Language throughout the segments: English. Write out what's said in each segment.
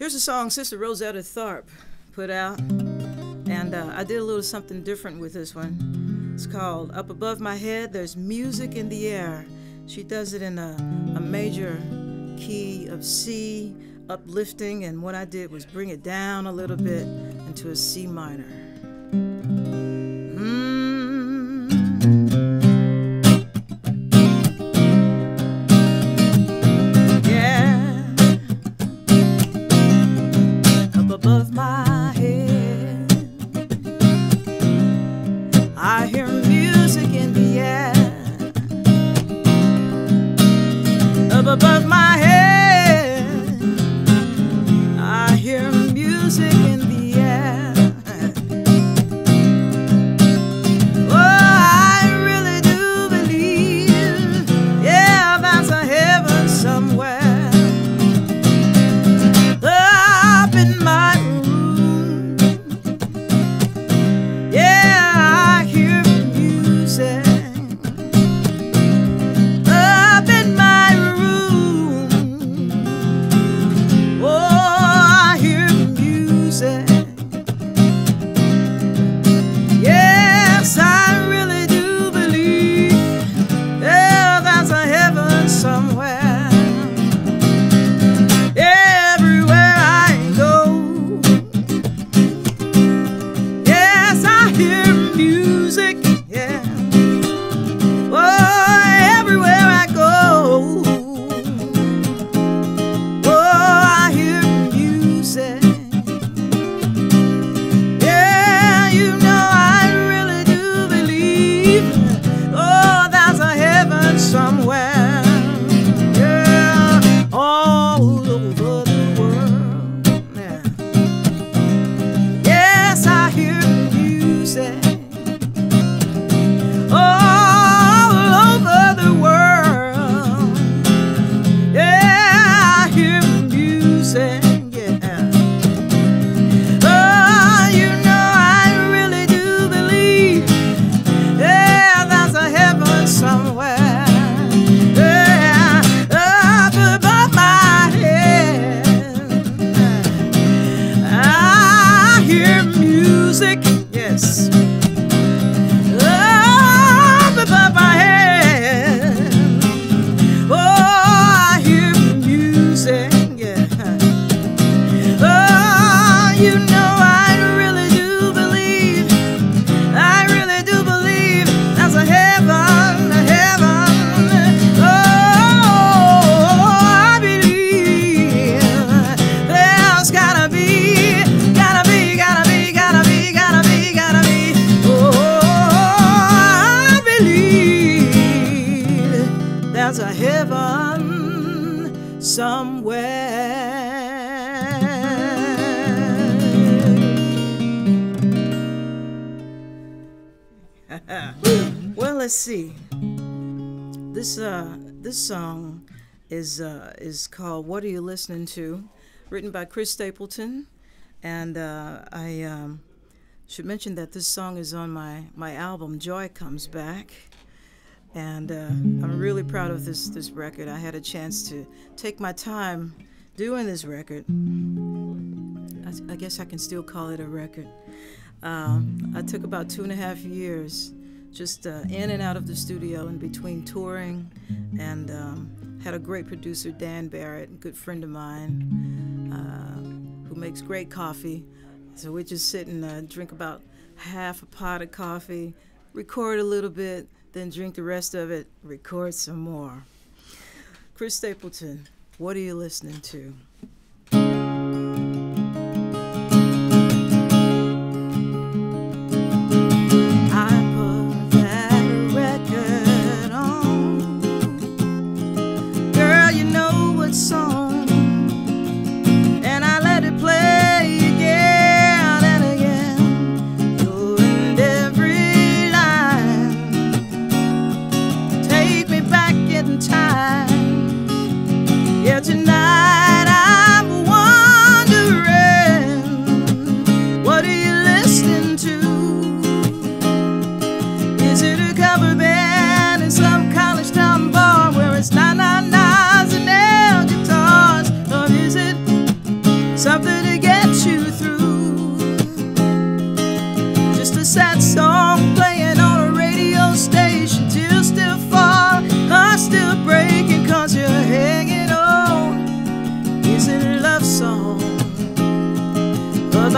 Here's a song Sister Rosetta Tharpe put out, and uh, I did a little something different with this one. It's called Up Above My Head, There's Music in the Air. She does it in a, a major key of C, uplifting, and what I did was bring it down a little bit into a C minor. Yes, there's a heaven somewhere. well, let's see. This uh, this song is uh, is called "What Are You Listening To," written by Chris Stapleton, and uh, I um, should mention that this song is on my my album "Joy Comes Back." And uh, I'm really proud of this this record. I had a chance to take my time doing this record. I, I guess I can still call it a record. Um, I took about two and a half years just uh, in and out of the studio in between touring, and um, had a great producer, Dan Barrett, a good friend of mine, uh, who makes great coffee. So we just sit and uh, drink about half a pot of coffee, record a little bit, then drink the rest of it, record some more. Chris Stapleton, what are you listening to?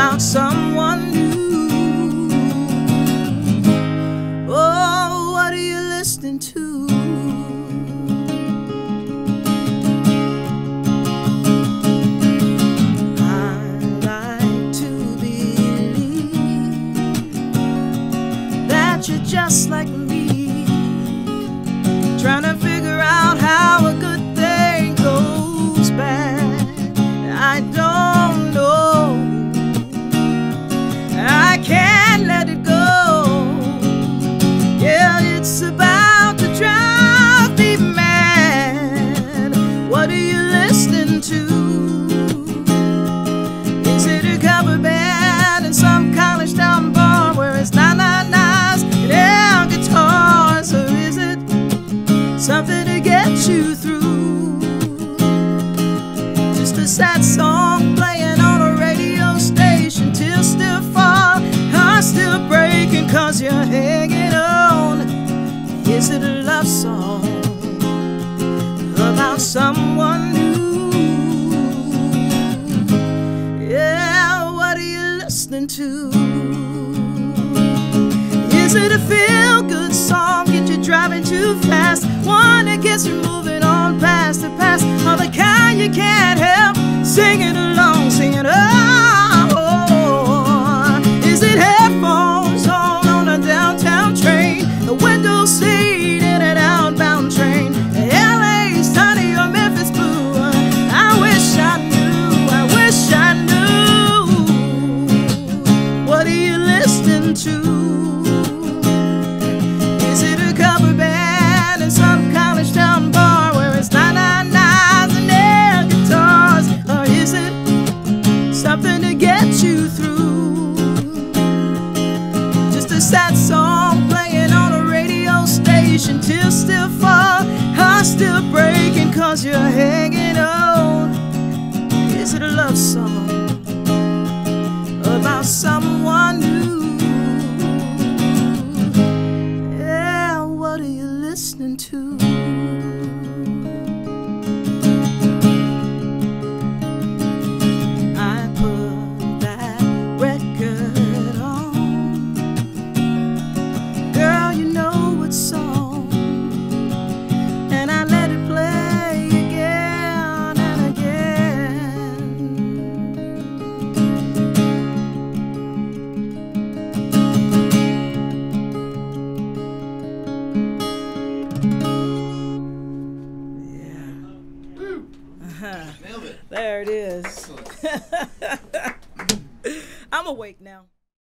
found someone new. Oh, what are you listening to? just like me. song playing on a radio station till still fall. Heart still breaking cause you're hanging on. Is it a love song about someone new? Yeah, what are you listening to? Is it a feel good song? driving too fast. One that gets you moving on past the past. All the kind you can't help singing along, singing. awake now.